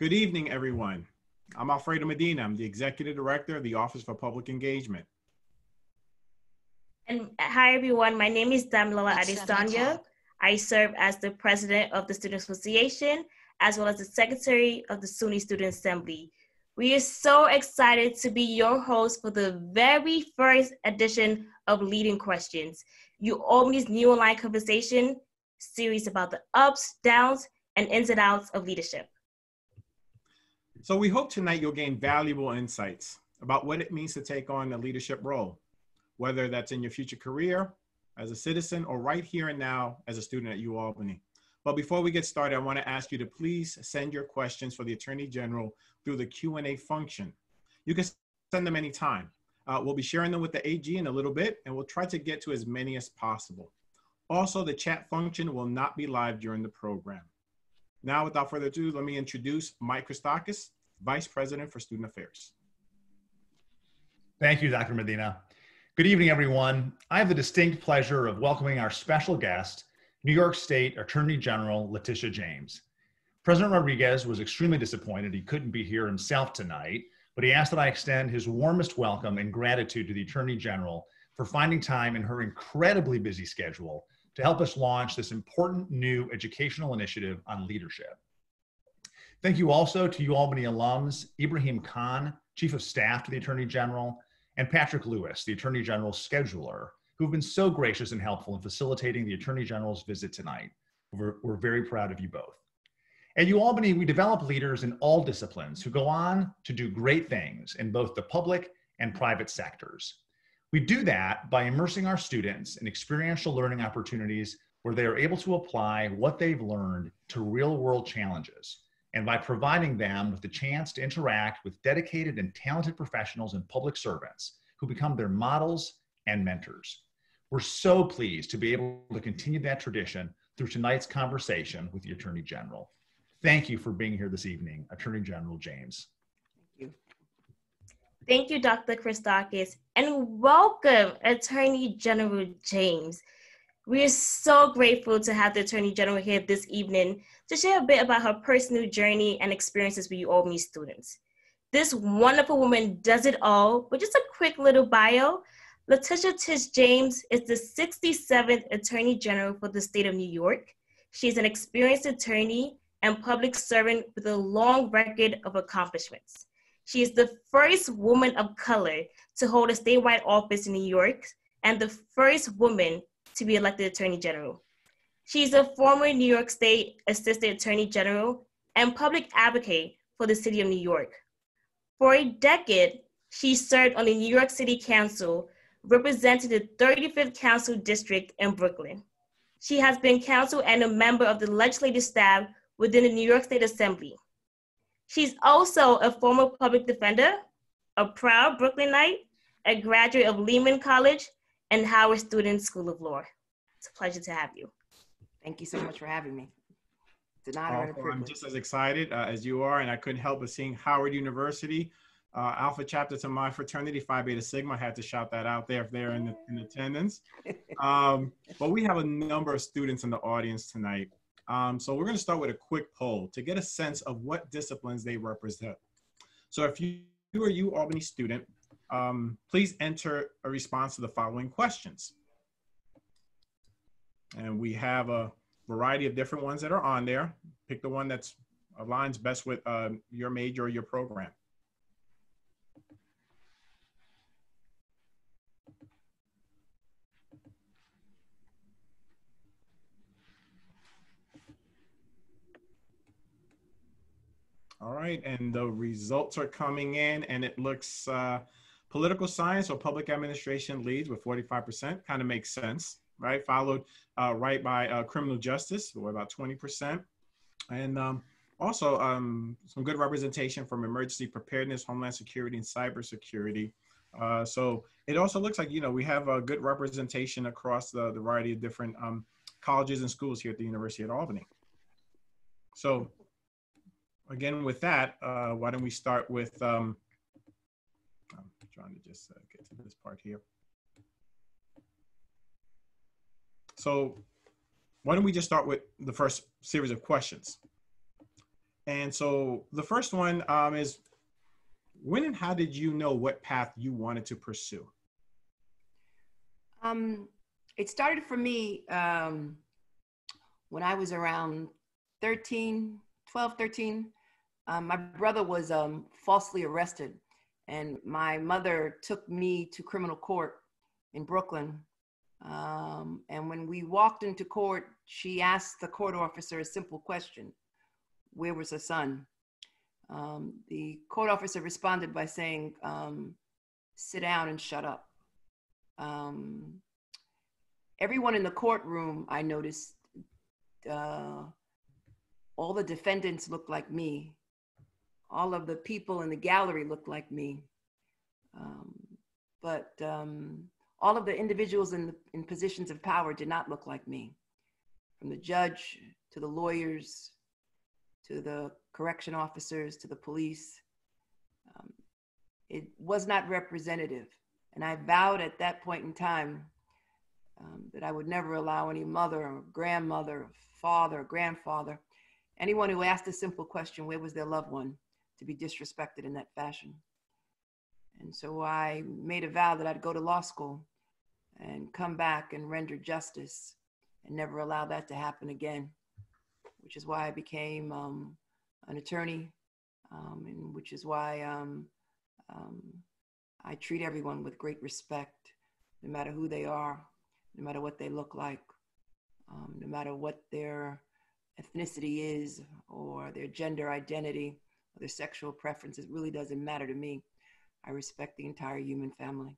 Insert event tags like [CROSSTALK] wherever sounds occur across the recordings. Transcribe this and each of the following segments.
Good evening, everyone. I'm Alfredo Medina. I'm the Executive Director of the Office for Public Engagement. And hi, everyone. My name is Damilola Adesanya. I serve as the President of the Student Association, as well as the Secretary of the SUNY Student Assembly. We are so excited to be your host for the very first edition of Leading Questions, UAlbany's new online conversation series about the ups, downs, and ins and outs of leadership. So we hope tonight you'll gain valuable insights about what it means to take on a leadership role, whether that's in your future career as a citizen or right here and now as a student at UAlbany. But before we get started, I want to ask you to please send your questions for the Attorney General through the Q&A function. You can send them anytime. Uh, we'll be sharing them with the AG in a little bit, and we'll try to get to as many as possible. Also, the chat function will not be live during the program. Now, without further ado, let me introduce Mike Christakis, Vice President for Student Affairs. Thank you, Dr. Medina. Good evening, everyone. I have the distinct pleasure of welcoming our special guest, New York State Attorney General Letitia James. President Rodriguez was extremely disappointed he couldn't be here himself tonight, but he asked that I extend his warmest welcome and gratitude to the Attorney General for finding time in her incredibly busy schedule to help us launch this important new educational initiative on leadership. Thank you also to UAlbany alums, Ibrahim Khan, Chief of Staff to the Attorney General, and Patrick Lewis, the Attorney General's scheduler, who've been so gracious and helpful in facilitating the Attorney General's visit tonight. We're, we're very proud of you both. At UAlbany, we develop leaders in all disciplines who go on to do great things in both the public and private sectors. We do that by immersing our students in experiential learning opportunities where they are able to apply what they've learned to real world challenges and by providing them with the chance to interact with dedicated and talented professionals and public servants who become their models and mentors. We're so pleased to be able to continue that tradition through tonight's conversation with the Attorney General. Thank you for being here this evening, Attorney General James. Thank you. Dr. Christakis, and welcome, Attorney General James. We are so grateful to have the Attorney General here this evening to share a bit about her personal journey and experiences with you all me students. This wonderful woman does it all, but just a quick little bio. Letitia Tish James is the 67th Attorney General for the state of New York. She's an experienced attorney and public servant with a long record of accomplishments. She is the first woman of color to hold a statewide office in New York and the first woman to be elected Attorney General. She is a former New York State Assistant Attorney General and public advocate for the city of New York. For a decade, she served on the New York City Council, representing the 35th Council District in Brooklyn. She has been counsel and a member of the legislative staff within the New York State Assembly. She's also a former public defender, a proud Brooklynite, a graduate of Lehman College, and Howard Student School of Law. It's a pleasure to have you. Thank you so much for having me. It's an honor and a privilege. I'm just as excited uh, as you are, and I couldn't help but seeing Howard University, uh, Alpha Chapter to my fraternity, Phi Beta Sigma. I had to shout that out there if they're in, the, in attendance. [LAUGHS] Um, but we have a number of students in the audience tonight. Um, so we're going to start with a quick poll to get a sense of what disciplines they represent. So if you, are you are UAlbany student, um, please enter a response to the following questions. And we have a variety of different ones that are on there. Pick the one that's aligns best with uh, your major or your program. All right, and the results are coming in, and it looks uh, political science or public administration leads with 45%. Kind of makes sense right? Followed uh, right by uh, criminal justice, or about 20%. And um, also um, some good representation from emergency preparedness, homeland security, and cybersecurity. Uh, so it also looks like, you know, we have a good representation across the, the variety of different um, colleges and schools here at the University of Albany. So again, with that, uh, why don't we start with, um, I'm trying to just uh, get to this part here. So why don't we just start with the first series of questions? And so the first one um, is when and how did you know what path you wanted to pursue? Um, it started for me um, when I was around 13, 12, 13. Um, my brother was um, falsely arrested, and my mother took me to criminal court in Brooklyn. Um, and when we walked into court, she asked the court officer a simple question Where was her son? Um, the court officer responded by saying, um, Sit down and shut up. Um, everyone in the courtroom, I noticed, uh, all the defendants looked like me. All of the people in the gallery looked like me. Um, but um, all of the individuals in, the, in positions of power did not look like me. From the judge to the lawyers to the correction officers to the police. Um, it was not representative. And I vowed at that point in time um, that I would never allow any mother or grandmother, or father, or grandfather, anyone who asked a simple question, where was their loved one, to be disrespected in that fashion. And so I made a vow that I'd go to law school and come back and render justice and never allow that to happen again, which is why I became um, an attorney, um, and which is why um, um, I treat everyone with great respect, no matter who they are, no matter what they look like, um, no matter what their ethnicity is or their gender identity their sexual preferences. It really doesn't matter to me. I respect the entire human family.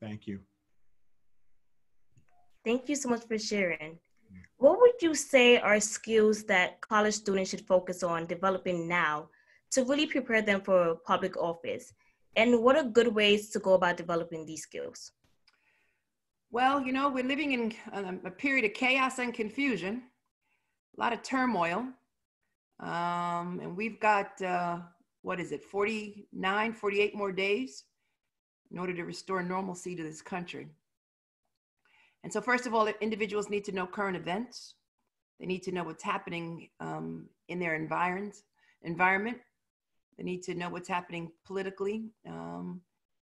Thank you. Thank you so much for sharing. What would you say are skills that college students should focus on developing now to really prepare them for public office? And what are good ways to go about developing these skills? Well, you know, we're living in um, a period of chaos and confusion, a lot of turmoil. Um, and we've got, uh, what is it, 49, 48 more days in order to restore normalcy to this country. And so, first of all, individuals need to know current events. They need to know what's happening um, in their environment. Environment. They need to know what's happening politically. Um,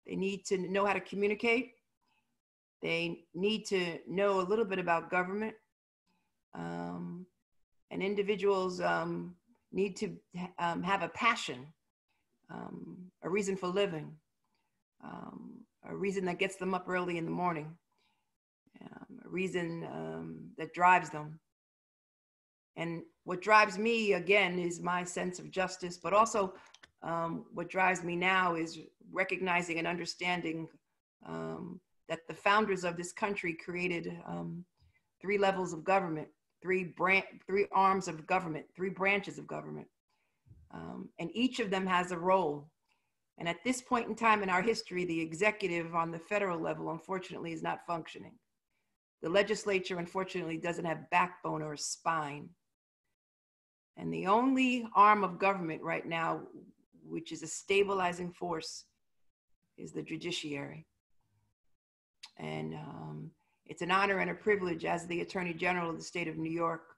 they need to know how to communicate. They need to know a little bit about government. Um, and individuals um, need to um, have a passion, um, a reason for living, a reason that gets them up early in the morning um, a reason um, that drives them. And what drives me, again, is my sense of justice, but also um, what drives me now is recognizing and understanding um, that the founders of this country created um, three levels of government, three, bran- three arms of government, three branches of government. Um, and each of them has a role. And at this point in time in our history, the executive on the federal level, unfortunately, is not functioning. The legislature, unfortunately, doesn't have backbone or spine. And the only arm of government right now, which is a stabilizing force, is the judiciary. And um, it's an honor and a privilege as the Attorney General of the state of New York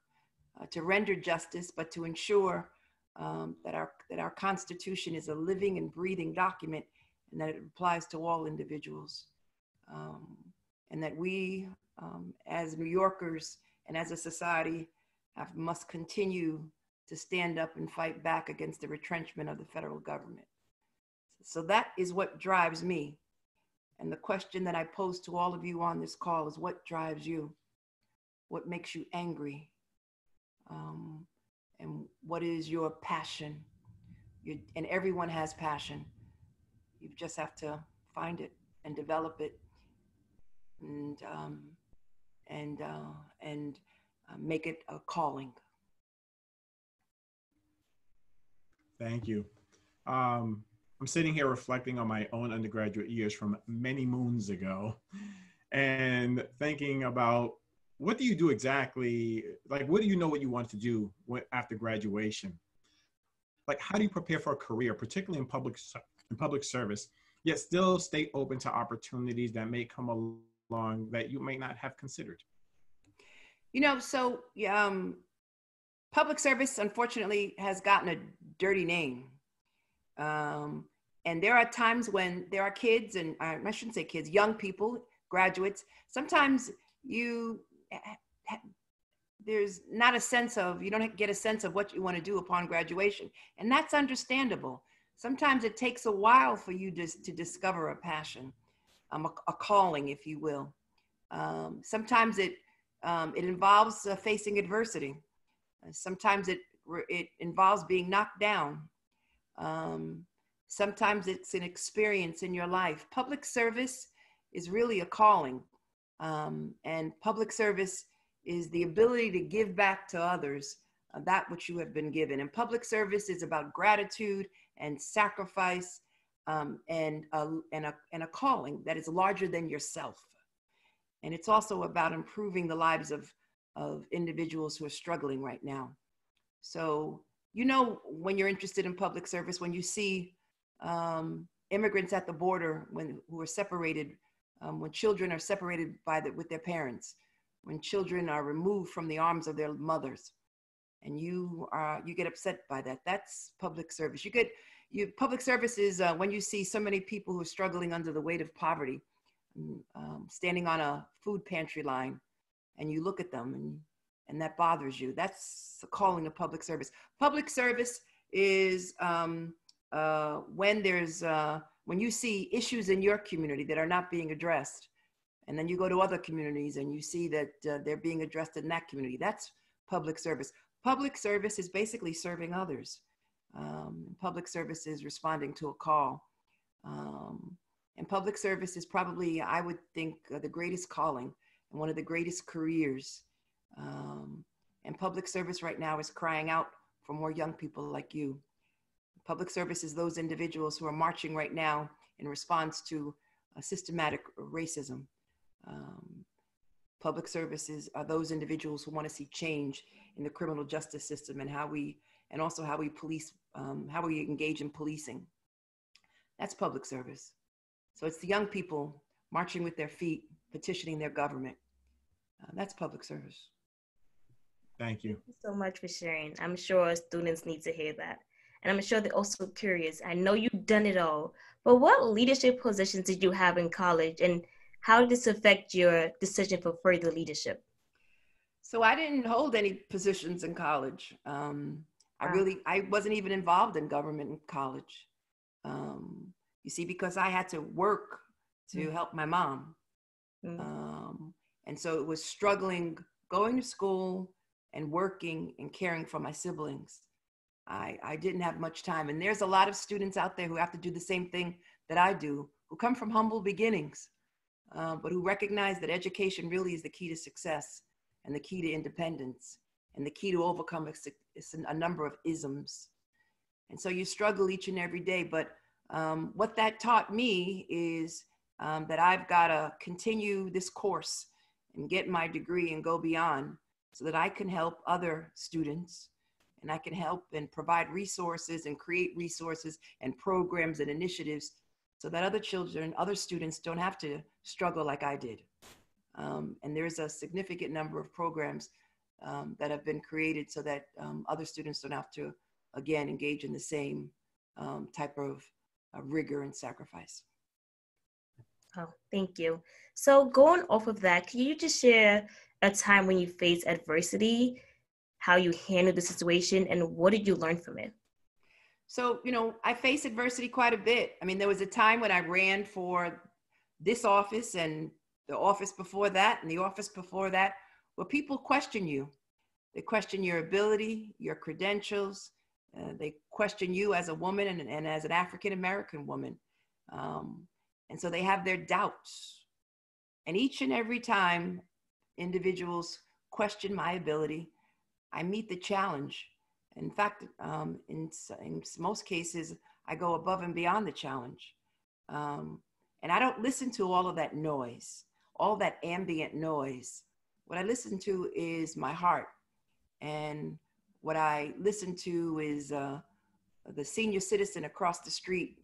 uh, to render justice, but to ensure um, that, our, that our Constitution is a living and breathing document and that it applies to all individuals. Um, and that we um, as New Yorkers and as a society have, must continue to stand up and fight back against the retrenchment of the federal government. So that is what drives me. And the question that I pose to all of you on this call is what drives you? What makes you angry? Um, and what is your passion? you and everyone has passion. You just have to find it and develop it and um, and uh, and uh, make it a calling. Thank you. Um, I'm sitting here reflecting on my own undergraduate years from many moons ago, and thinking about what do you do exactly? Like, what do you know what you want to do after graduation? Like, how do you prepare for a career, particularly in public in public service, yet still stay open to opportunities that may come along that you may not have considered? You know, so um, public service, unfortunately, has gotten a dirty name. Um, and there are times when there are kids, and I shouldn't say kids, young people, graduates. Sometimes you there's not a sense of you don't get a sense of what you want to do upon graduation. And that's understandable. Sometimes it takes a while for you to, to discover a passion um, a, a calling if you will. Um, sometimes it um, it involves uh, facing adversity. Uh, sometimes it it involves being knocked down um, sometimes it's an experience in your life public service is really a calling um, and public service is the ability to give back to others uh, that which you have been given. And public service is about gratitude and sacrifice um, and, a, and, a, and a calling that is larger than yourself. And it's also about improving the lives of, of individuals who are struggling right now. So, you know, when you're interested in public service, when you see um, immigrants at the border when, who are separated, um, when children are separated by the, with their parents, when children are removed from the arms of their mothers and you are you get upset by that. That's public service. You get you public service is uh, when you see so many people who are struggling under the weight of poverty mm, um, standing on a food pantry line and you look at them and and that bothers you. That's calling of public service. Public service is um, uh, when there's uh, when you see issues in your community that are not being addressed and then you go to other communities and you see that uh, they're being addressed in that community. That's public service. Public service is basically serving others. Um, public service is responding to a call. Um, and public service is probably i would think uh, the greatest calling and one of the greatest careers um, and public service right now is crying out for more young people like you. Public service is those individuals who are marching right now in response to systematic racism. Um, public services are those individuals who want to see change in the criminal justice system and how we and also how we police um, how we engage in policing. That's public service. So it's the young people marching with their feet petitioning their government. Uh, that's public service thank you. thank you so much for sharing i'm sure students need to hear that and i'm sure they're also curious i know you've done it all but what leadership positions did you have in college and how did this affect your decision for further leadership? So I didn't hold any positions in college. Um, I really, I wasn't even involved in government in college. Um, you see, because I had to work to mm. help my mom. Mm. Um, and so it was struggling going to school and working and caring for my siblings. I, I didn't have much time. And there's a lot of students out there who have to do the same thing that I do, who come from humble beginnings uh, but who recognize that education really is the key to success and the key to independence and the key to overcome a, a number of isms. And so you struggle each and every day. But um, what that taught me is um, that I've got to continue this course and get my degree and go beyond so that I can help other students and I can help and provide resources and create resources and programs and initiatives so that other children, other students don't have to struggle like I did. Um, and there's a significant number of programs um, that have been created so that um, other students don't have to, again, engage in the same um, type of uh, rigor and sacrifice. Oh, thank you. So going off of that, can you just share a time when you faced adversity, how you handled the situation, and what did you learn from it? So, you know, I face adversity quite a bit. I mean, there was a time when I ran for this office and the office before that and the office before that where people question you. They question your ability, your credentials. Uh, they question you as a woman and, and as an African American woman. Um, and so they have their doubts. And each and every time individuals question my ability, I meet the challenge in fact, um, in, in most cases, I go above and beyond the challenge. Um, and I don't listen to all of that noise, all that ambient noise. What I listen to is my heart. And what I listen to is uh, the senior citizen across the street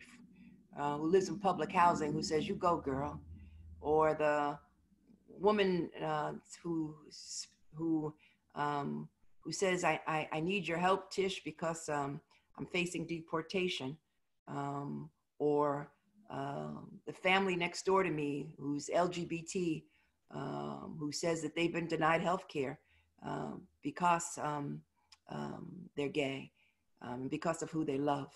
uh, who lives in public housing who says, You go, girl. Or the woman uh, who, who um, who says, I, I, I need your help, Tish, because um, I'm facing deportation. Um, or um, the family next door to me who's LGBT, um, who says that they've been denied health care um, because they're gay, because of who they love.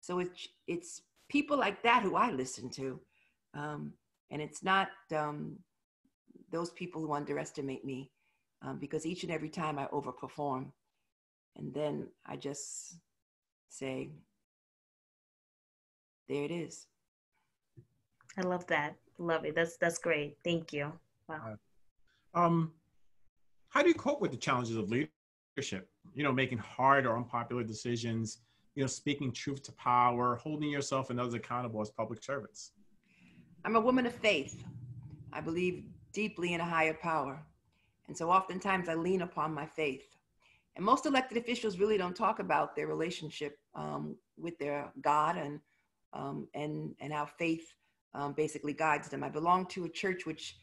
so it's, it's people like that who I listen to. And it's not those people who underestimate me because each and every time I overperform. And then I just say, there it is. I love that. Love it. That's that's great. Thank you. Wow. Uh, um, how do you cope with the challenges of leadership? You know, making hard or unpopular decisions. You know, speaking truth to power, holding yourself and others accountable as public servants. I'm a woman of faith. I believe deeply in a higher power, and so oftentimes I lean upon my faith. And most elected officials really don't talk about their relationship um, with their God and um, and, and how faith um, basically guides them. I belong to a church which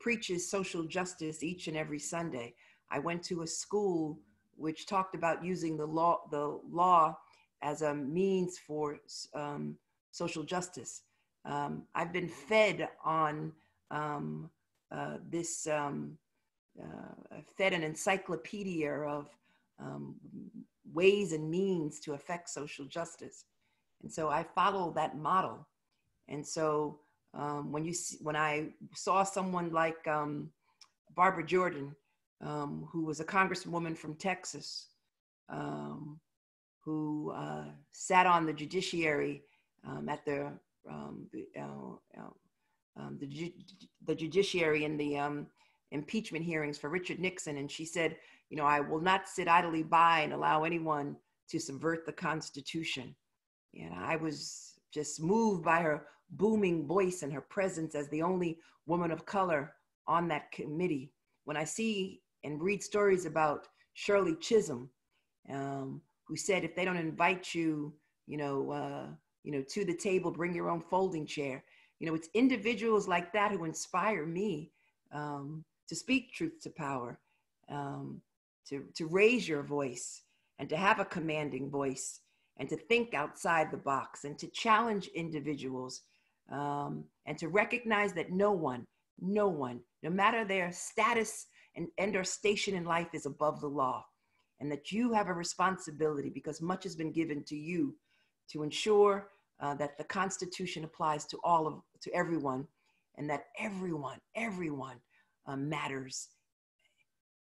preaches social justice each and every Sunday. I went to a school which talked about using the law, the law as a means for um, social justice. Um, I've been fed on um, uh, this, um, uh, fed an encyclopedia of ways and means to affect social justice. And so I follow that model. And so um, when you see, when I saw someone like um, Barbara Jordan, um, who was a congresswoman from Texas, um, who uh, sat on the judiciary um, at the um, uh, uh, the, ju- the, judiciary in the impeachment hearings for Richard Nixon, and she said, you know, I will not sit idly by and allow anyone to subvert the Constitution. And I was just moved by her booming voice and her presence as the only woman of color on that committee. When I see and read stories about Shirley Chisholm, um, who said, if they don't invite you, you know, uh, you know, to the table, bring your own folding chair. You know, it's individuals like that who inspire me um, to speak truth to power, um, to, to raise your voice and to have a commanding voice and to think outside the box and to challenge individuals um, and to recognize that no one, no one, no matter their status and, and or station in life is above the law and that you have a responsibility because much has been given to you to ensure uh, that the constitution applies to all of to everyone and that everyone everyone uh, matters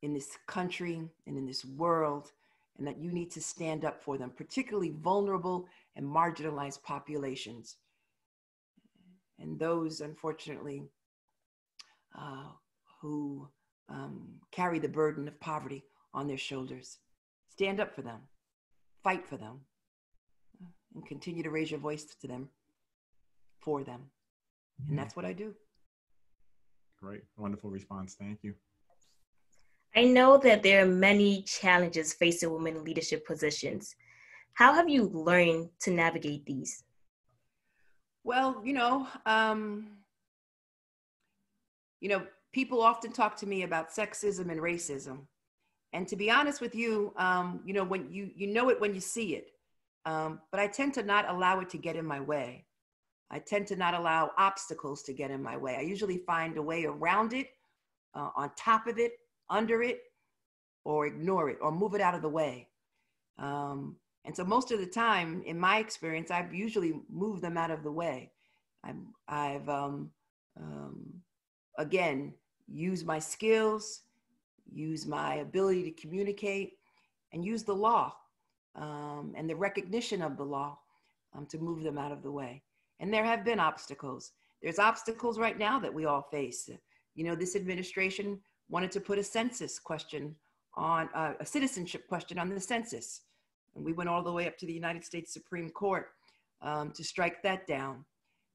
in this country and in this world and that you need to stand up for them, particularly vulnerable and marginalized populations. And those, unfortunately, uh, who um, carry the burden of poverty on their shoulders. Stand up for them, fight for them, and continue to raise your voice to them for them. And that's what I do. Great, wonderful response. Thank you. I know that there are many challenges facing women in leadership positions. How have you learned to navigate these? Well, you know, um, you know, people often talk to me about sexism and racism, and to be honest with you, um, you know, when you you know it when you see it, um, but I tend to not allow it to get in my way. I tend to not allow obstacles to get in my way. I usually find a way around it, uh, on top of it, under it or ignore it or move it out of the way. Um, and so most of the time, in my experience, I've usually moved them out of the way. I've, I've um, um, again, used my skills, used my ability to communicate, and use the law um, and the recognition of the law um, to move them out of the way. And there have been obstacles. There's obstacles right now that we all face. You know, this administration wanted to put a census question on uh, a citizenship question on the census. And we went all the way up to the United States Supreme Court um, to strike that down.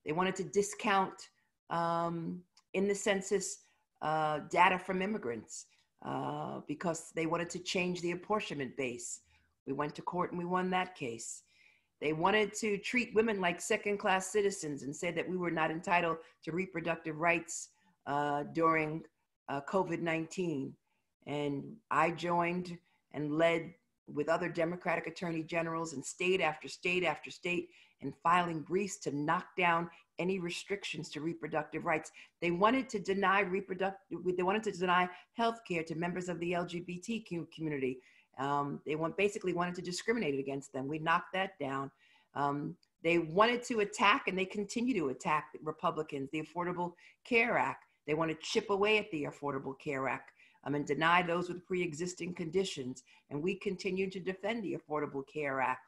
They wanted to discount um, in the census uh, data from immigrants uh, because they wanted to change the apportionment base. We went to court and we won that case. They wanted to treat women like second class citizens and said that we were not entitled to reproductive rights uh, during uh, COVID 19. And I joined and led with other Democratic attorney generals and state after state after state in filing briefs to knock down any restrictions to reproductive rights. They wanted to deny reproductive, they wanted to deny health care to members of the LGBTQ community. Um, they want, basically wanted to discriminate against them. We knocked that down. Um, they wanted to attack and they continue to attack Republicans, the Affordable Care Act. They want to chip away at the Affordable Care Act um, and deny those with pre-existing conditions. And we continue to defend the Affordable Care Act.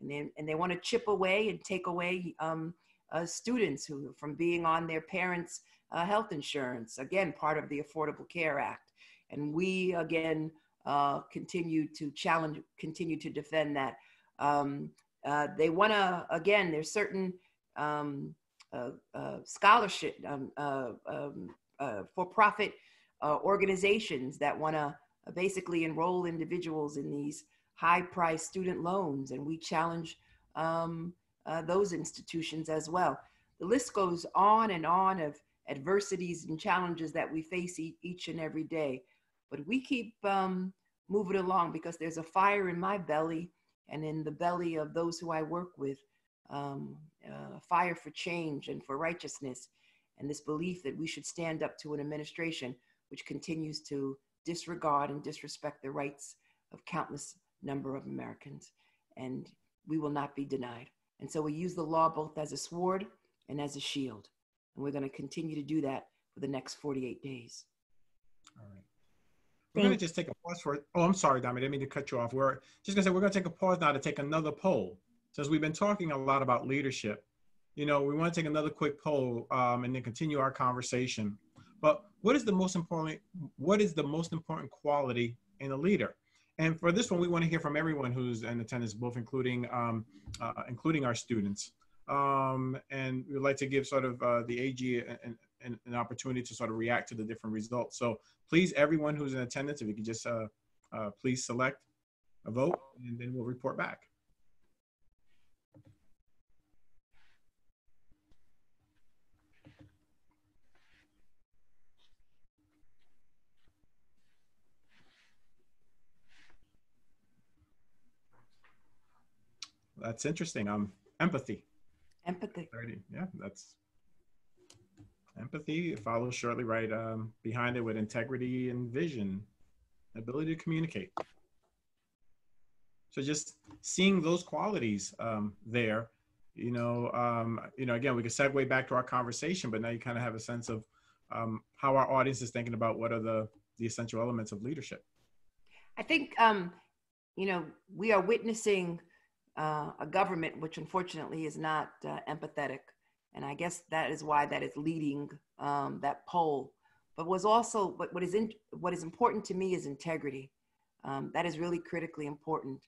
And they, and they want to chip away and take away um, uh, students who from being on their parents' uh, health insurance. Again, part of the Affordable Care Act. And we again uh, continue to challenge, continue to defend that. Um, uh, they want to again. There's certain um, uh, uh, scholarship um, um, for-profit organizations that want to basically enroll individuals in these high-priced student loans, and we challenge um, uh, those institutions as well. The list goes on and on of adversities and challenges that we face e- each and every day. But we keep um, moving along because there's a fire in my belly and in the belly of those who I work with, um, uh, fire for change and for righteousness, and this belief that we should stand up to an administration which continues to disregard and disrespect the rights of countless number of Americans. And we will not be denied. And so we use the law both as a sword and as a shield. And we're going to continue to do that for the next 48 days. All right. We're going to just take a pause for, oh, I'm sorry, Dami, I didn't mean to cut you off. We're just going to say we're going to take a pause now to take another poll. Since we've been talking a lot about leadership, you know, we want to take another quick poll um, and then continue our conversation. But what is the most important, what is the most important quality in a leader? And for this one, we want to hear from everyone who's in attendance, both including um, uh, including our students. Um, and we'd like to give sort of uh, the AG an, an, an, opportunity to sort of react to the different results. So please, everyone who's in attendance, if you could just uh, uh please select a vote, and then we'll report back. That's interesting. Um, empathy. Empathy. 30. Yeah, that's empathy. Follows shortly right um, behind it with integrity and vision, ability to communicate. So just seeing those qualities um, there, you know, um, you know, again, we can segue back to our conversation, but now you kind of have a sense of um, how our audience is thinking about what are the the essential elements of leadership. I think, um, you know, we are witnessing uh, a government which unfortunately is not uh, empathetic. And I guess that is why that is leading um, that poll. But was also what, what is in, what is important to me is integrity. Um, that is really critically important.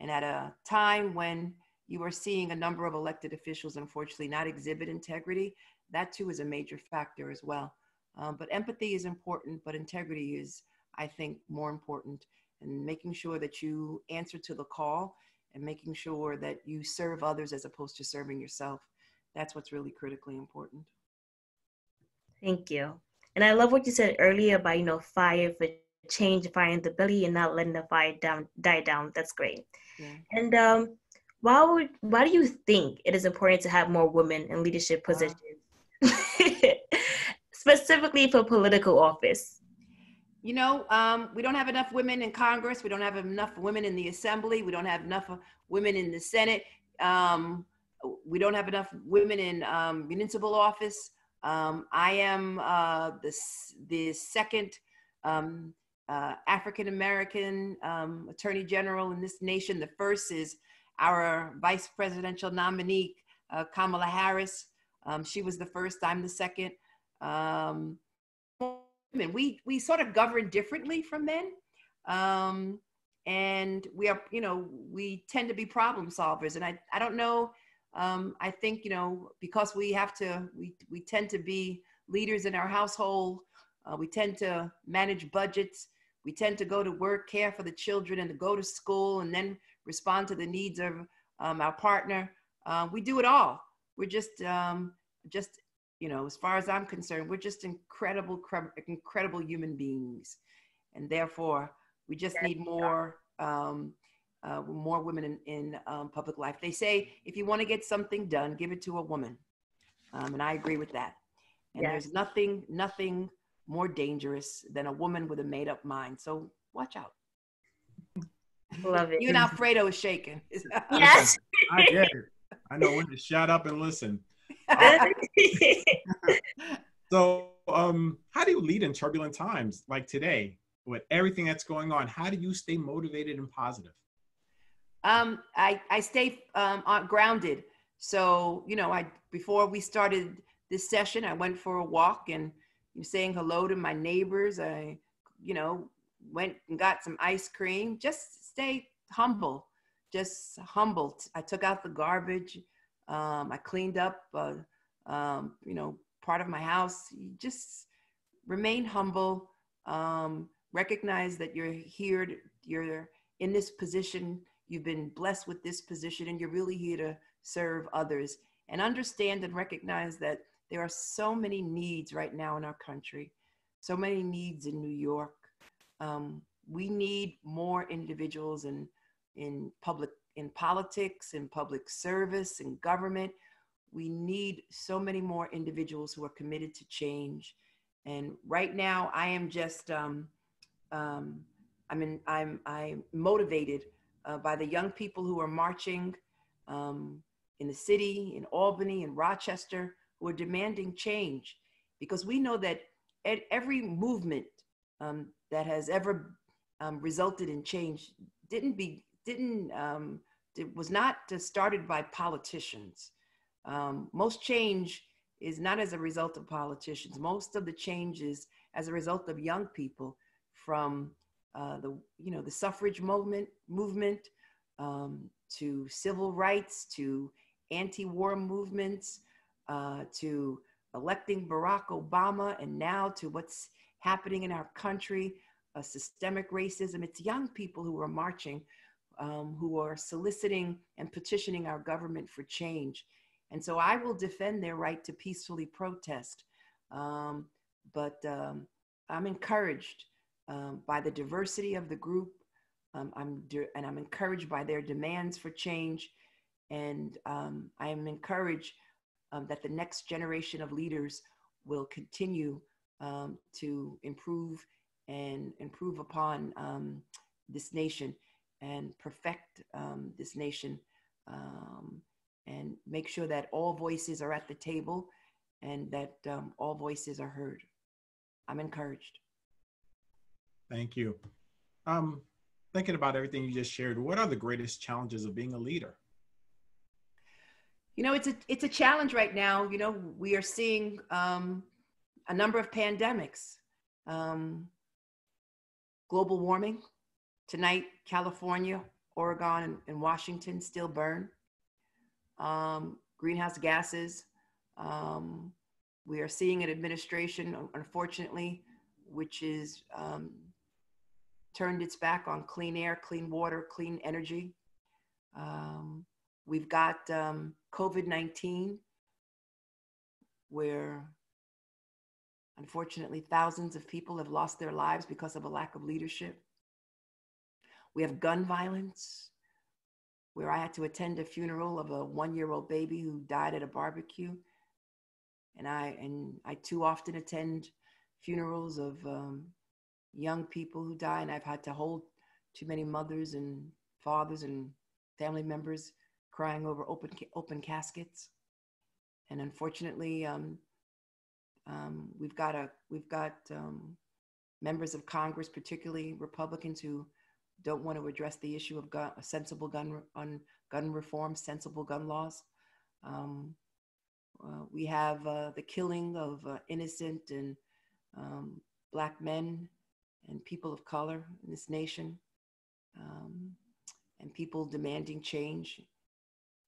And at a time when you are seeing a number of elected officials, unfortunately, not exhibit integrity, that too is a major factor as well. Um, but empathy is important, but integrity is, I think, more important. And making sure that you answer to the call and making sure that you serve others as opposed to serving yourself. That's what's really critically important. Thank you. And I love what you said earlier about, you know, fire for change, fire in the belly and not letting the fire down die down. That's great. Yeah. And um why would why do you think it is important to have more women in leadership positions? Uh, [LAUGHS] Specifically for political office you know, um, we don't have enough women in Congress. We don't have enough women in the Assembly. We don't have enough women in the Senate. Um, we don't have enough women in um, municipal office. Um, I am uh, the, the second um, uh, African American um, Attorney General in this nation. The first is our vice presidential nominee, uh, Kamala Harris. she was the first. I'm the second women. We we sort of govern differently from men. Um, and we are, you know, we tend to be problem solvers. And I, I don't know, um, I think, you know, because we have to, we, we tend to be leaders in our household. Uh, we tend to manage budgets. We tend to go to work, care for the children, and to go to school, and then respond to the needs of um, our partner. Uh, we do it all. We're just, um, just you know, as far as I'm concerned, we're just incredible, incredible human beings. and therefore we just need more um, uh, more women in, in um, public life. They say if you want to get something done, give it to a woman, um, and I agree with that. And Yes. there's nothing nothing more dangerous than a woman with a made up mind. So watch out. Love it. Even Alfredo is shaking. [LAUGHS] [LAUGHS] Yes. I get it. I know when to shut up and listen. [LAUGHS] So, um, how do you lead in turbulent times like today with everything that's going on? How do you stay motivated and positive? Um, I I stay um, grounded. So you know, I before we started this session, I went for a walk and saying hello to my neighbors. I, you know, went and got some ice cream. Just stay humble, just humble. I took out the garbage. Um, I cleaned up, uh, um, you know, part of my house. You just remain humble. Um, recognize that you're here. You're in this position you've been blessed with this position and you're really here to serve others. And understand and recognize that there are so many needs right now in our country so many needs in new york. Um, we need more individuals in in public in politics in public service in government. We need so many more individuals who are committed to change. And right now i am just um, um, i'm in i'm i'm motivated uh, by the young people who are marching um, in the city, in Albany, in Rochester, who are demanding change. Because we know that at every movement um, that has ever um, resulted in change didn't be didn't um, it was not started by politicians. Um, most change is not as a result of politicians. Most of the change is as a result of young people from uh, the you know the suffrage movement movement um, to civil rights to anti-war movements uh, to electing Barack Obama and now to what's happening in our country uh, systemic racism. It's young people who are marching um, who are soliciting and petitioning our government for change. And so I will defend their right to peacefully protest. Um, but um, I'm encouraged um, by the diversity of the group. Um, I'm de- and I'm encouraged by their demands for change, and um, I am encouraged um, that the next generation of leaders will continue um, to improve and improve upon um, this nation and perfect this nation and make sure that all voices are at the table and that all voices are heard. I'm encouraged. Thank you. Um, thinking about everything you just shared, what are the greatest challenges of being a leader? You know, it's a it's a challenge right now. You know, we are seeing um, a number of pandemics, um, global warming. Tonight, California, Oregon, and, and Washington still burn. Um, greenhouse gases. Um, we are seeing an administration, unfortunately, which is um, turned its back on clean air, clean water, clean energy. Um, we've got um, COVID 19, where unfortunately thousands of people have lost their lives because of a lack of leadership. We have gun violence, where I had to attend a funeral of a one year old baby who died at a barbecue. And I, and I too often attend funerals of um, young people who die, and I've had to hold too many mothers and fathers and family members crying over open open caskets. And unfortunately, um, um, we've got a we've got um, members of Congress, particularly Republicans, who don't want to address the issue of gun, sensible gun on gun reform, sensible gun laws. Um, uh, we have uh, the killing of uh, innocent and um, black men and people of color in this nation, um, and people demanding change,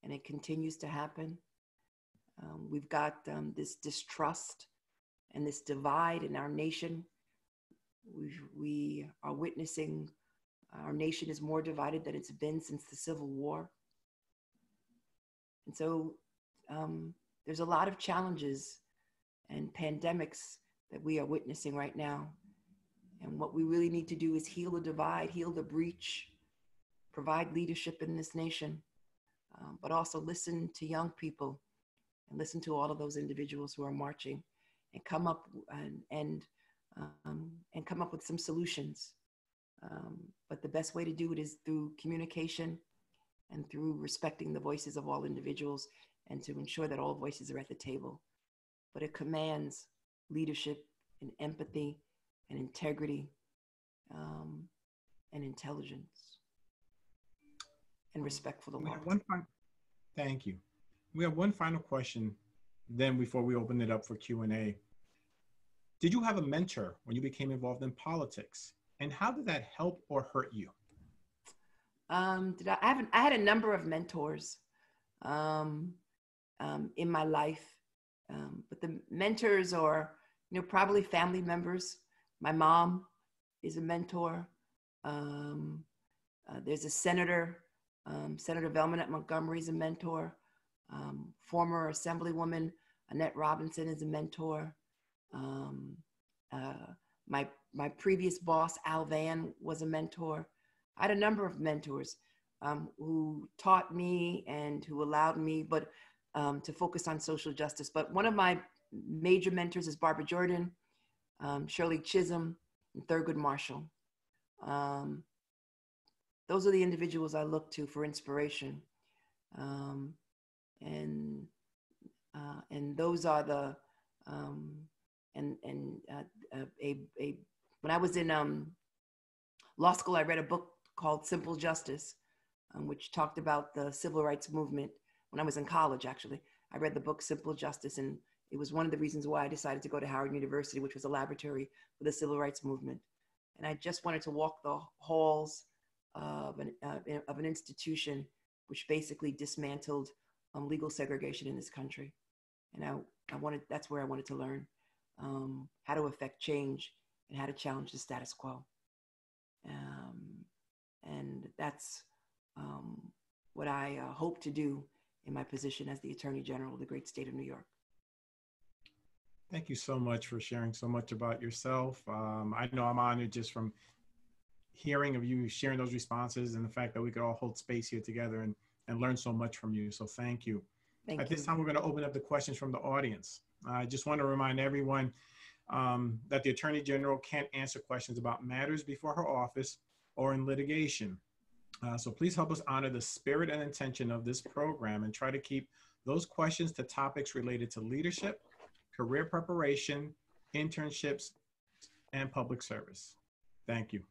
and it continues to happen. Um, we've got um, this distrust and this divide in our nation. we we are witnessing our nation is more divided than it's been since the Civil War. And so um, there's a lot of challenges and pandemics that we are witnessing right now. And what we really need to do is heal the divide, heal the breach, provide leadership in this nation, um, but also listen to young people and listen to all of those individuals who are marching and come up and, and, um, and come up with some solutions. Um, but the best way to do it is through communication and through respecting the voices of all individuals and to ensure that all voices are at the table. But it commands leadership and empathy and integrity um, and intelligence and respect for the law. One final, thank you. We have one final question then before we open it up for Q&A. Did you have a mentor when you became involved in politics? And how did that help or hurt you? Um, did I, I, have I had a number of mentors um, um, in my life, um, but the mentors are, you know, probably family members. My mom is a mentor. Um, uh, there's a senator, um, Senator Velma Montgomery is a mentor. former Assemblywoman Annette Robinson is a mentor. Uh, my my previous boss, Al Vann, was a mentor. I had a number of mentors um, who taught me and who allowed me, but um, to focus on social justice. But one of my major mentors is Barbara Jordan, um, Shirley Chisholm, and Thurgood Marshall. Um, those are the individuals I look to for inspiration, um, and uh, and those are the um, and and uh, a, a when I was in um, law school, I read a book called Simple Justice, um, which talked about the civil rights movement. When I was in college, actually, I read the book Simple Justice, and it was one of the reasons why I decided to go to Howard University, which was a laboratory for the civil rights movement. And I just wanted to walk the halls of an, uh, of an institution which basically dismantled um, legal segregation in this country. And I, I wanted, that's where I wanted to learn um, how to affect change and how to challenge the status quo. Um, and that's um, what I uh, hope to do in my position as the Attorney General of the great state of New York. Thank you so much for sharing so much about yourself. Um, I know I'm honored just from hearing of you sharing those responses and the fact that we could all hold space here together and, and learn so much from you. So thank you. Thank At you. this time, we're going to open up the questions from the audience. I just want to remind everyone um, that the Attorney General can't answer questions about matters before her office or in litigation. Uh, so please help us honor the spirit and intention of this program and try to keep those questions to topics related to leadership, career preparation, internships, and public service. Thank you.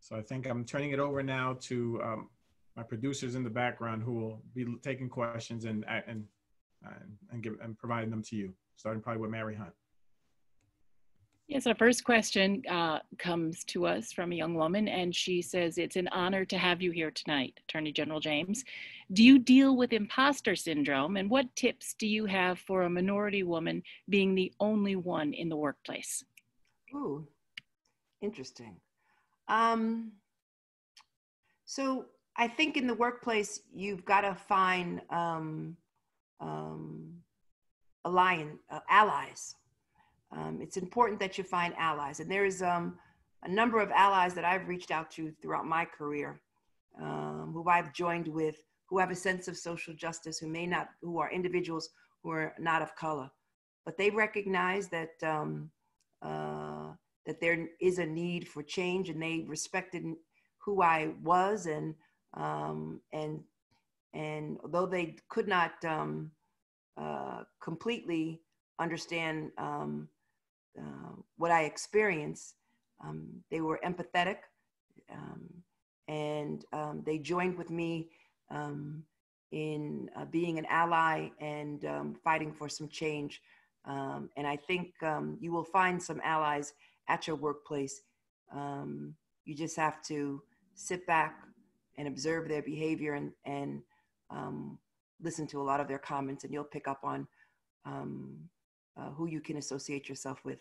So I think I'm turning it over now to um, my producers in the background who will be taking questions and, and and, and, give, and providing them to you, starting probably with Mary Hunt. Yes, our first question uh, comes to us from a young woman, and she says, It's an honor to have you here tonight, Attorney General James. Do you deal with imposter syndrome, and what tips do you have for a minority woman being the only one in the workplace? Ooh, interesting. Um, so I think in the workplace, you've got to find um, um, alliance, uh, allies. Um, it's important that you find allies. And there's um, a number of allies that I've reached out to throughout my career, um, who I've joined with, who have a sense of social justice, who may not, who are individuals who are not of color, but they recognize that um, uh, that there is a need for change, and they respected who I was, and um, and and although they could not um, uh, completely understand um, uh, what I experienced, um, they were empathetic um, and um, they joined with me um, in uh, being an ally and fighting for some change. and I think you will find some allies at your workplace. you just have to sit back and observe their behavior and, and um, listen to a lot of their comments and you'll pick up on um, uh, who you can associate yourself with.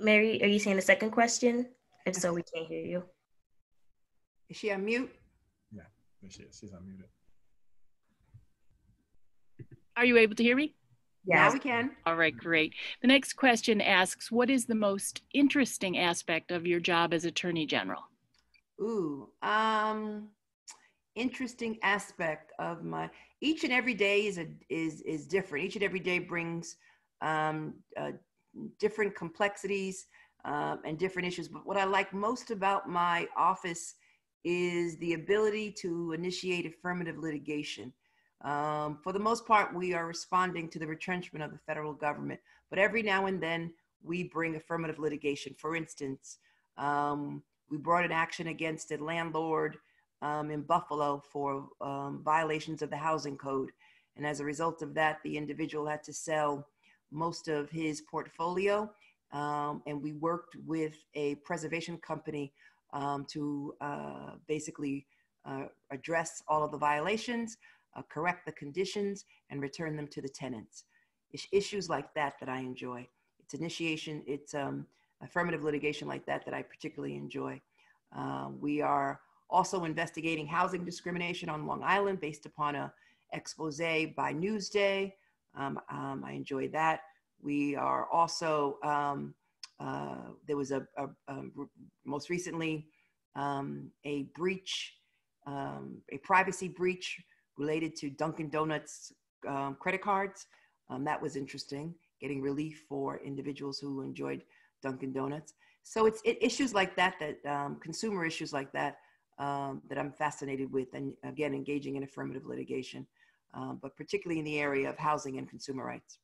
Mary, are you saying the second question? If so, we can't hear you. Is she on mute? Yeah, she is. She's unmuted. Are you able to hear me? Now Yes. we can. All right, great. The next question asks What is the most interesting aspect of your job as Attorney General? Ooh, um, interesting aspect of my each and every day is a is is different. Each and every day brings um, uh, different complexities um, and different issues. But what I like most about my office is the ability to initiate affirmative litigation. Um, for the most part, we are responding to the retrenchment of the federal government, but every now and then we bring affirmative litigation. For instance, um, we brought an action against a landlord um, in Buffalo for um, violations of the housing code. And as a result of that, the individual had to sell most of his portfolio. Um, and we worked with a preservation company um, to uh, basically uh, address all of the violations, uh, correct the conditions, and return them to the tenants. It's issues like that that I enjoy. It's initiation, it's um, affirmative litigation like that that I particularly enjoy. Uh, we are also investigating housing discrimination on Long Island based upon a expose by Newsday. Um, um, I enjoy that. We are also, um, uh, there was a, a, a most recently um, a breach, um, a privacy breach related to Dunkin' Donuts um, credit cards. Um, that was interesting, getting relief for individuals who enjoyed Dunkin' Donuts. So it's it, issues like that, that um, consumer issues like that, um, that I'm fascinated with, and again, engaging in affirmative litigation, um, but particularly in the area of housing and consumer rights.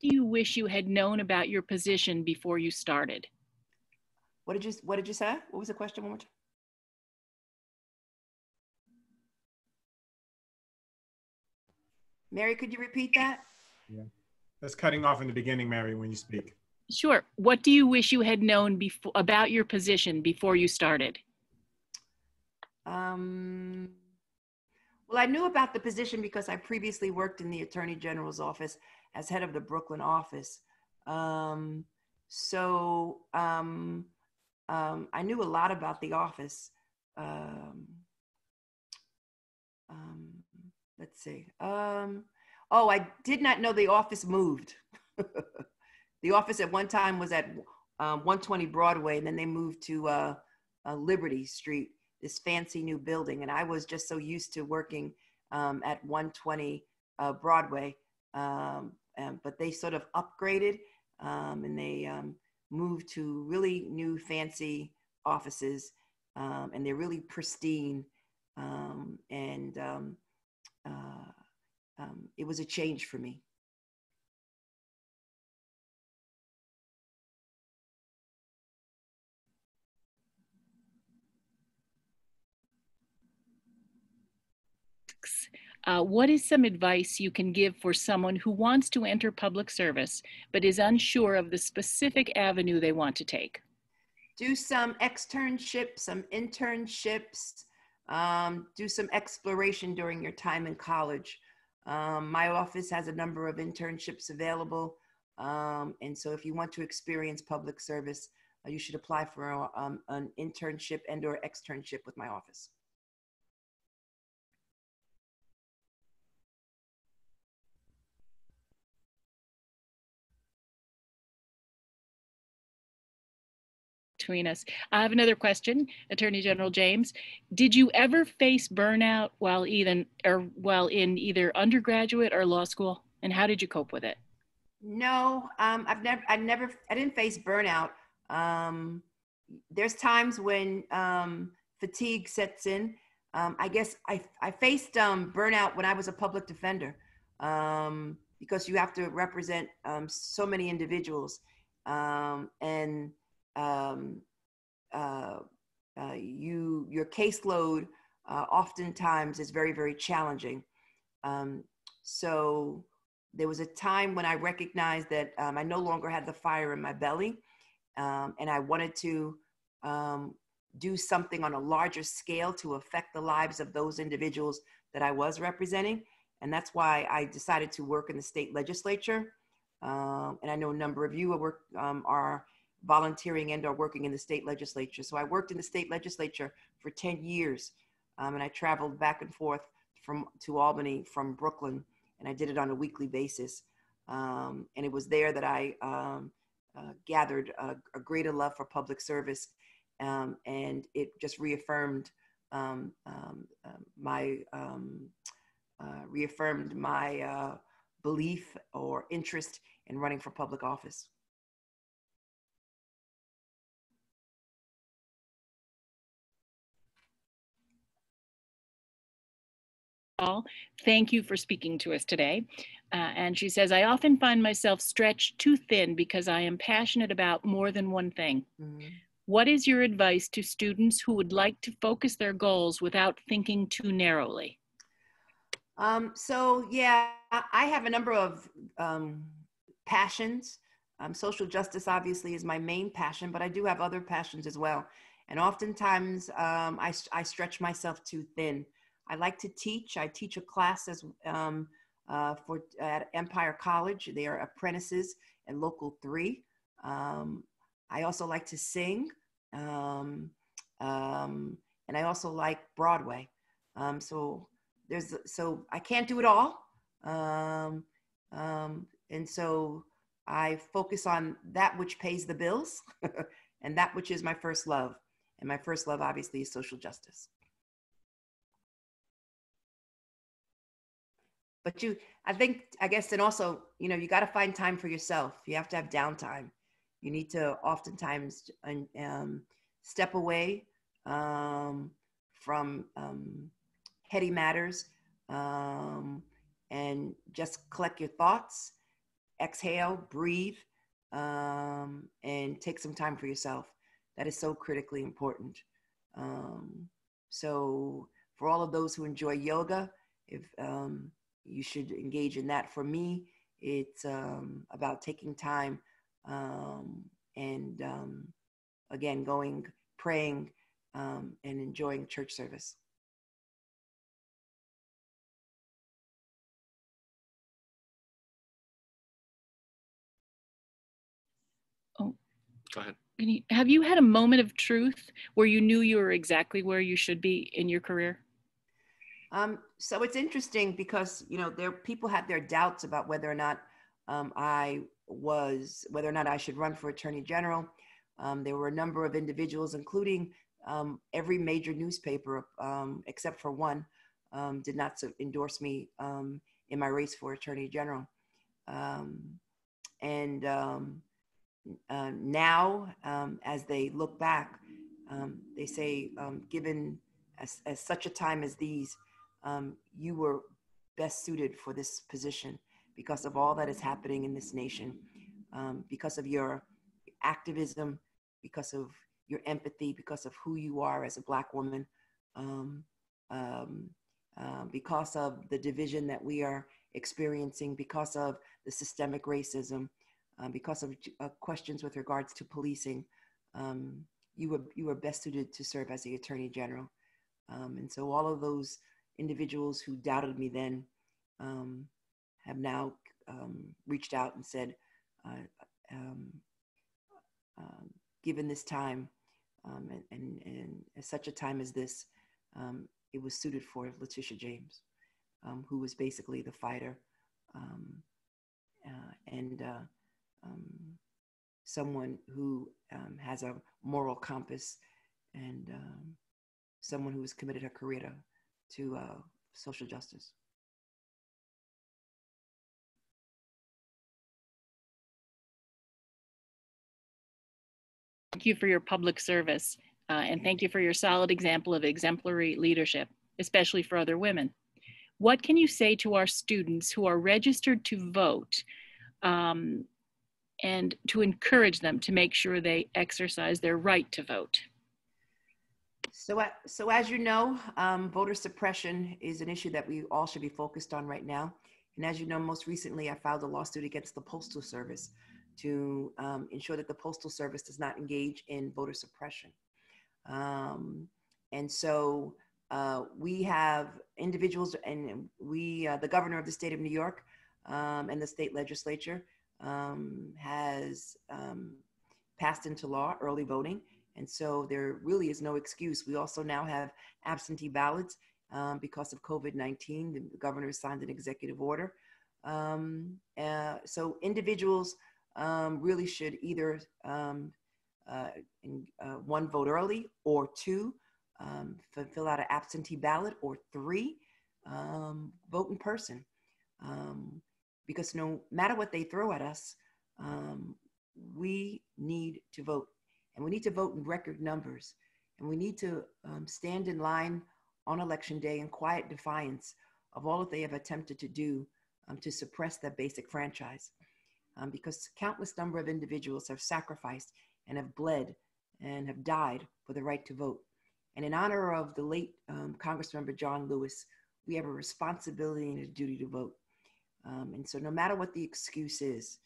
Do you wish you had known about your position before you started? What did you What did you say? What was the question? One more time. Mary, could you repeat that? Yeah, That's cutting off in the beginning, Mary, when you speak. Sure. What do you wish you had known before about your position before you started? Um, well, I knew about the position because I previously worked in the Attorney General's office as head of the Brooklyn office. Um, so um, um, I knew a lot about the office. Um, um, let's see. Um, oh, I did not know the office moved. [LAUGHS] the office at one time was at um, 120 Broadway, and then they moved to uh, uh, Liberty Street, this fancy new building. And I was just so used to working at 120 uh, Broadway, um, and, but they sort of upgraded um, and they um, moved to really new fancy offices, um, and they're really pristine. Um, and um, uh, um, it was a change for me. Uh, what is some advice you can give for someone who wants to enter public service but is unsure of the specific avenue they want to take? do some externships, some internships, um, do some exploration during your time in college. Um, my office has a number of internships available. Um, and so if you want to experience public service, uh, you should apply for a, um, an internship and or externship with my office. Between us. I have another question, Attorney General James. Did you ever face burnout while even or while in either undergraduate or law school? And how did you cope with it? No, um, I've never, I never, I didn't face burnout. Um, there's times when um, fatigue sets in. Um, I guess I, I faced um, burnout when I was a public defender um, because you have to represent so many individuals, um, and um, uh, uh, you your caseload uh, oftentimes is very very challenging. Um, so there was a time when I recognized that um, I no longer had the fire in my belly, um, and I wanted to um, do something on a larger scale to affect the lives of those individuals that I was representing. And that's why I decided to work in the state legislature. Um, and I know a number of you are, work, um, are volunteering and are working in the state legislature. So I worked in the state legislature for 10 years. Um, and I traveled back and forth from to Albany from Brooklyn, and I did it on a weekly basis. Um, and it was there that I um, uh, gathered a, a, greater love for public service, um, and it just reaffirmed um, um, my uh, reaffirmed my uh, belief or interest in running for public office. Thank you for speaking to us today. Uh, and she says, I often find myself stretched too thin because I am passionate about more than one thing. Mm-hmm. What is your advice to students who would like to focus their goals without thinking too narrowly? Um, so, yeah, I have a number of um, passions. Um, social justice, obviously, is my main passion, but I do have other passions as well. And oftentimes, um, I, I stretch myself too thin. I like to teach. I teach a class as um, uh, for at Empire College. They are apprentices at Local Three. Um, I also like to sing, um, um and I also like Broadway. Um, so there's so I can't do it all, um, and so I focus on that which pays the bills, [LAUGHS] and that which is my first love. And my first love, obviously, is social justice. But you i think i guess and also you know you got to find time for yourself. You have to have downtime. You need to oftentimes um, step away um, from um, heady matters um, and just collect your thoughts exhale breathe um, and take some time for yourself. That is so critically important. Um, so for all of those who enjoy yoga if um, you should engage in that. For me, it's um, about taking time um, and um, again going, praying, um, and enjoying church service. Oh, go ahead. have you had a moment of truth where you knew you were exactly where you should be in your career? Um, so it's interesting because you know there people had their doubts about whether or not um, I was whether or not I should run for attorney general. Um, there were a number of individuals, including um, every major newspaper um, except for one, um, did not endorse me in my race for attorney general. and uh, now, as they look back, they say, given as, as such a time as these, um, you were best suited for this position because of all that is happening in this nation, um, because of your activism, because of your empathy, because of who you are as a Black woman, um, um, uh, because of the division that we are experiencing, because of the systemic racism, uh, because of uh, questions with regards to policing. Um, you were you were best suited to serve as the Attorney General, um, and so all of those individuals who doubted me then um, have now um, reached out and said, uh, um, uh, given this time um, and, and, and, such a time as this, um, it was suited for Letitia James, who was basically the fighter uh, and uh, someone who has a moral compass and someone who has committed her career to to uh, social justice. Thank you for your public service, uh, and thank you for your solid example of exemplary leadership, especially for other women. What can you say to our students who are registered to vote um, and to encourage them to make sure they exercise their right to vote? So, so as you know, um, voter suppression is an issue that we all should be focused on right now. And as you know, most recently, I filed a lawsuit against the Postal Service to um, ensure that the Postal Service does not engage in voter suppression. Um, and so uh, we have individuals, and we, uh, the governor of the state of New York um, and the state legislature um, has um, passed into law early voting. And so there really is no excuse. We also now have absentee ballots um, because of COVID 19. The governor signed an executive order. Um, uh, so individuals um, really should either um, uh, in, uh, one vote early or two um, fill out an absentee ballot or three um, vote in person because no matter what they throw at us we need to vote and we need to vote in record numbers and we need to stand in line on election day in quiet defiance of all that they have attempted to do um, to suppress that basic franchise. Um, because countless number of individuals have sacrificed and have bled and have died for the right to vote. And in honor of the late um, Congressmember John Lewis, we have a responsibility and a duty to vote. Um, and so, no matter what the excuse is,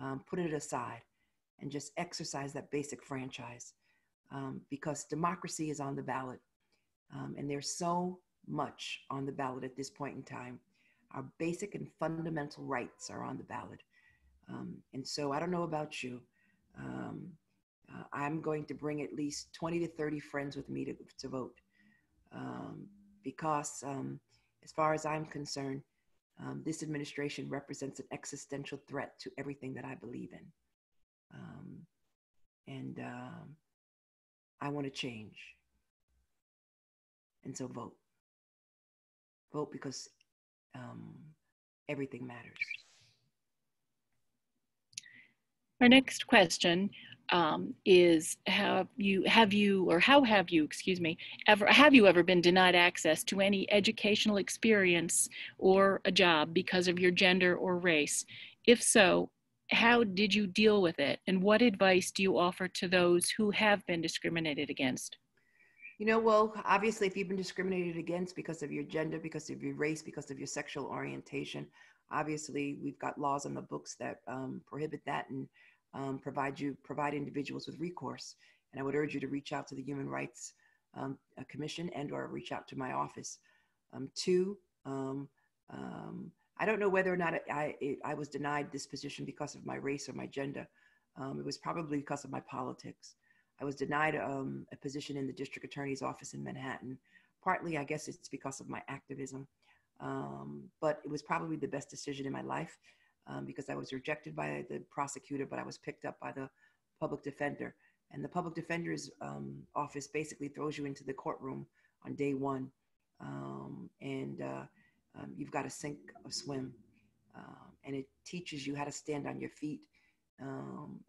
um, put it aside and just exercise that basic franchise um, because democracy is on the ballot. Um, and there's so much on the ballot at this point in time. Our basic and fundamental rights are on the ballot. Um, and so I don't know about you. Um, uh, I'm going to bring at least 20 to 30 friends with me to, to vote. Um, because, um, as far as I'm concerned, this administration represents an existential threat to everything that I believe in. Um, and I want to change. And so vote. Vote because um, everything matters. Our next question um, is have you have you or how have you excuse me ever have you ever been denied access to any educational experience or a job because of your gender or race if so how did you deal with it and what advice do you offer to those who have been discriminated against you know, well, obviously, if you've been discriminated against because of your gender, because of your race, because of your sexual orientation, obviously, we've got laws on the books that um, prohibit that and um, provide you provide individuals with recourse. And I would urge you to reach out to the Human Rights um, Commission and or reach out to my office. Um, two, um, um, I don't know whether or not I, it, I was denied this position because of my race or my gender. it was probably because of my politics. I was denied um, a position in the district attorney's office in Manhattan. Partly, I guess it's because of my activism, um, but it was probably the best decision in my life um, because I was rejected by the prosecutor, but I was picked up by the public defender. And the public defender's um, office basically throws you into the courtroom on day one, um, and uh, um, you've got to sink or swim. and it teaches you how to stand on your feet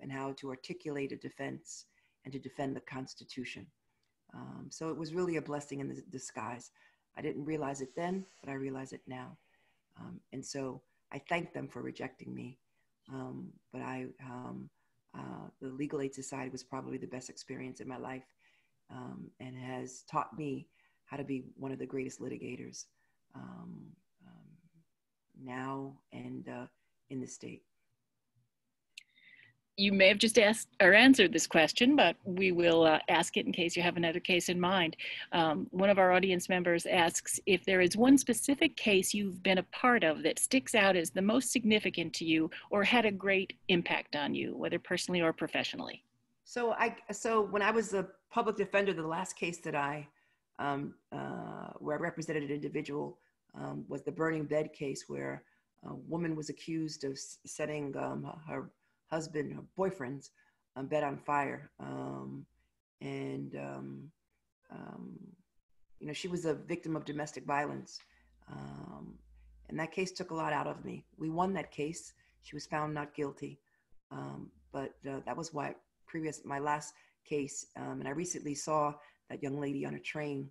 and how to articulate a defense and to defend the Constitution. Um, so it was really a blessing in disguise. I didn't realize it then, but I realize it now. Um, and so I thank them for rejecting me. Um, but I, um, uh, the Legal Aid Society was probably the best experience in my life um, and has taught me how to be one of the greatest litigators um, now and uh, in the state you may have just asked or answered this question, but we will uh, ask it in case you have another case in mind. Um, one of our audience members asks if there is one specific case you've been a part of that sticks out as the most significant to you or had a great impact on you, whether personally or professionally. So I so when I was a public defender, the last case that I um, uh, where I represented an individual um, was the burning bed case where a woman was accused of setting um, her husband, her boyfriend's um, bed on fire. Um, and, um, um, you know, she was a victim of domestic violence. And that case took a lot out of me. We won that case. She was found not guilty. but uh, that was why previous, my last case. and I recently saw that young lady on a train.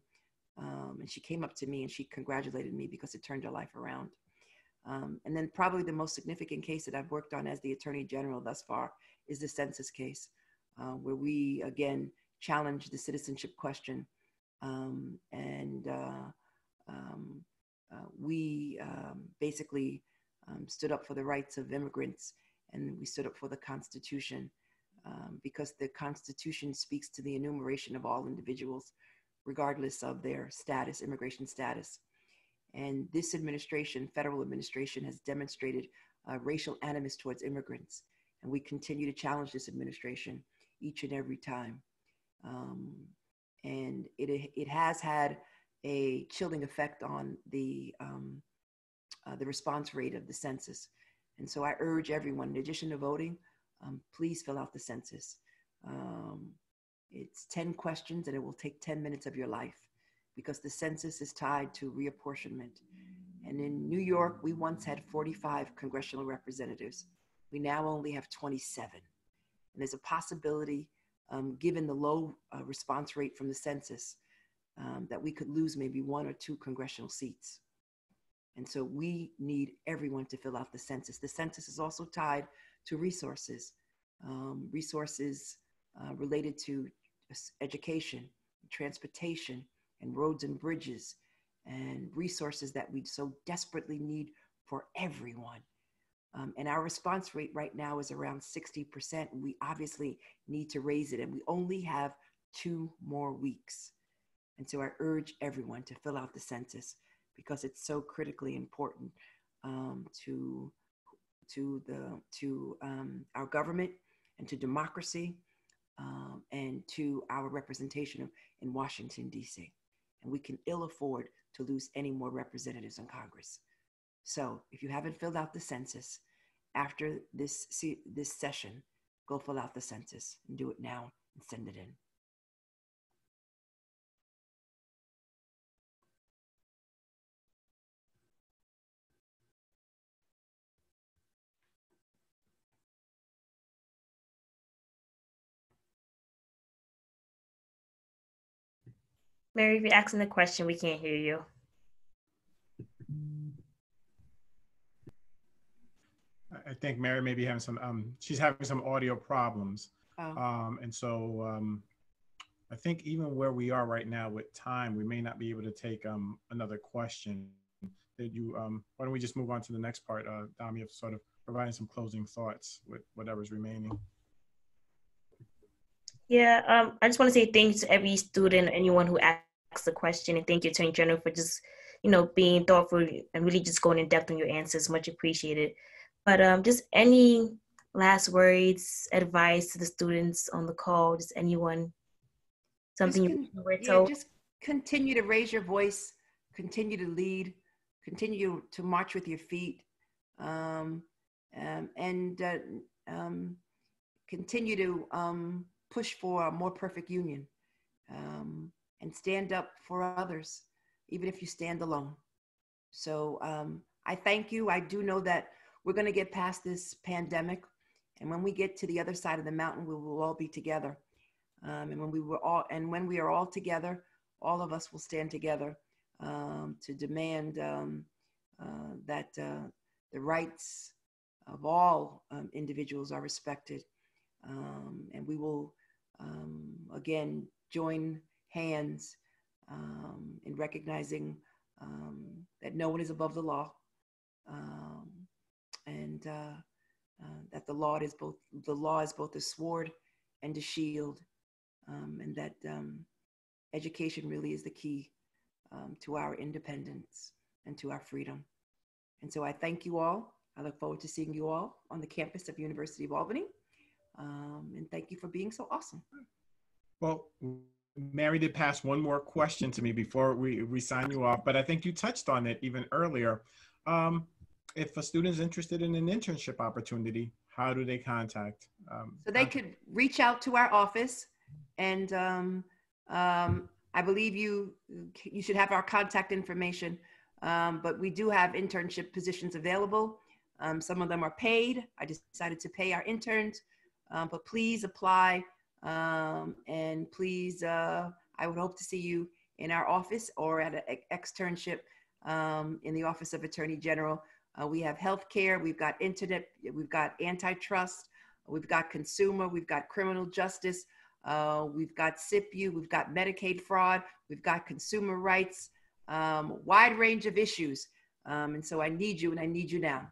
and she came up to me and she congratulated me because it turned her life around. Um, and then probably the most significant case that I've worked on as the Attorney General thus far is the census case, uh, where we again challenged the citizenship question. Um, and uh, um, uh, we um, basically um, stood up for the rights of immigrants and we stood up for the Constitution. Um, because the Constitution speaks to the enumeration of all individuals, regardless of their status, immigration status. And this administration, federal administration, has demonstrated uh, racial animus towards immigrants. And we continue to challenge this administration each and every time. Um, and it, it has had a chilling effect on the, um, uh, the response rate of the census. And so I urge everyone, in addition to voting, um, please fill out the census. Um, it's 10 questions and it will take 10 minutes of your life because the census is tied to reapportionment. And in New York, we once had 45 congressional representatives. We now only have 27. And there's a possibility, um, given the low uh, response rate from the census, um, that we could lose maybe one or two congressional seats. And so we need everyone to fill out the census. The census is also tied to resources, um, resources uh, related to education, transportation, and roads and bridges, and resources that we so desperately need for everyone. Um, and our response rate right now is around 60%. We obviously need to raise it, and we only have two more weeks. And so I urge everyone to fill out the census because it's so critically important um, to to the to um, our government and to democracy um, and to our representation in Washington D.C. And we can ill afford to lose any more representatives in Congress. So if you haven't filled out the census after this this session, go fill out the census and do it now and send it in. Mary, if you're asking the question, we can't hear you. I think Mary may be having some, um, she's having some audio problems. Oh. Um, and so um, I think even where we are right now with time, we may not be able to take um, another question. Did you, um, why don't we just move on to the next part, uh, Dom, you have sort of providing some closing thoughts with whatever's remaining. Yeah, um, I just want to say thanks to every student, anyone who asked the question and thank you, Attorney General, for just, you know, being thoughtful and really just going in depth on your answers. Much appreciated. But um, just any last words, advice to the students on the call, just anyone, something just con- you yeah, just continue to raise your voice, continue to lead, continue to march with your feet, um, um, and uh, um, continue to um, push for a more perfect union. Um, and stand up for others, even if you stand alone. So um, I thank you. I do know that we're going to get past this pandemic. And when we get to the other side of the mountain, we will all be together. Um, and when we were all, and when we are all together, all of us will stand together um, to demand um, uh, that uh, the rights of all um, individuals are respected. Um, and we will, again, join hands um, in recognizing um, that no one is above the law. Um, and uh, uh, that the law is both the law is both a sword and a shield. Um, and that um, education really is the key um, to our independence and to our freedom. And so i thank you all. I look forward to seeing you all on the campus of university of albany. And thank you for being so awesome. Well Mary did pass one more question to me before we, we sign you off, but I think you touched on it even earlier. Um, if a student is interested in an internship opportunity, how do they contact? Um, so they could reach out to our office, and um, um, I believe you you should have our contact information. Um, but we do have internship positions available. Um, some of them are paid. I decided to pay our interns, um, but please apply um, and please, uh, I would hope to see you in our office or at an externship um, in the Office of Attorney General. Uh, we have healthcare, we've got internet, we've got antitrust, we've got consumer, we've got criminal justice, uh, we've got CIPU, we've got Medicaid fraud, we've got consumer rights, um, wide range of issues. Um, and so I need you and I need you now.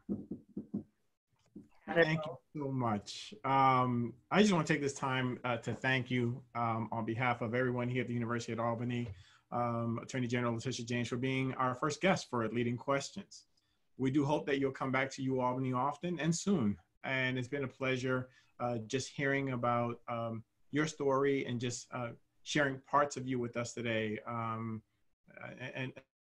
Thank you so much. Um, I just want to take this time uh, to thank you um, on behalf of everyone here at the University of Albany, um, Attorney General Letitia James, for being our first guest for Leading Questions. We do hope that you'll come back to UAlbany often and soon. And it's been a pleasure uh, just hearing about um, your story and just uh, sharing parts of you with us today. Um, and,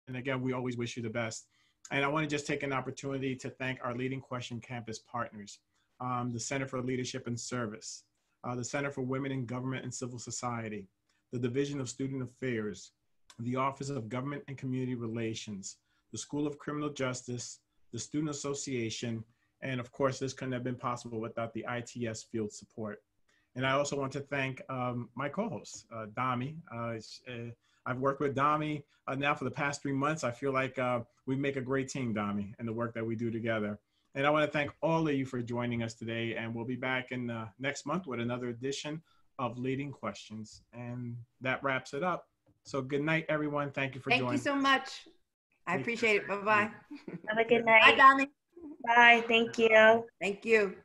and again, we always wish you the best. And I want to just take an opportunity to thank our Leading Question Campus partners, um, the Center for Leadership and Service, uh, the Center for Women in Government and Civil Society, the Division of Student Affairs, the Office of Government and Community Relations, the School of Criminal Justice, the Student Association, and of course, this couldn't have been possible without the ITS field support. And I also want to thank um, my co-host, uh, Dami. Uh, uh, I've worked with Dami uh, now for the past three months. I feel like uh, we make a great team, Dami, and the work that we do together. And I want to thank all of you for joining us today. And we'll be back in uh, next month with another edition of Leading Questions. And that wraps it up. So good night, everyone. Thank you for Thank joining. Thank you so much. I appreciate it. Bye-bye. Have a good night. Bye, night. Bye. Thank you. Thank you.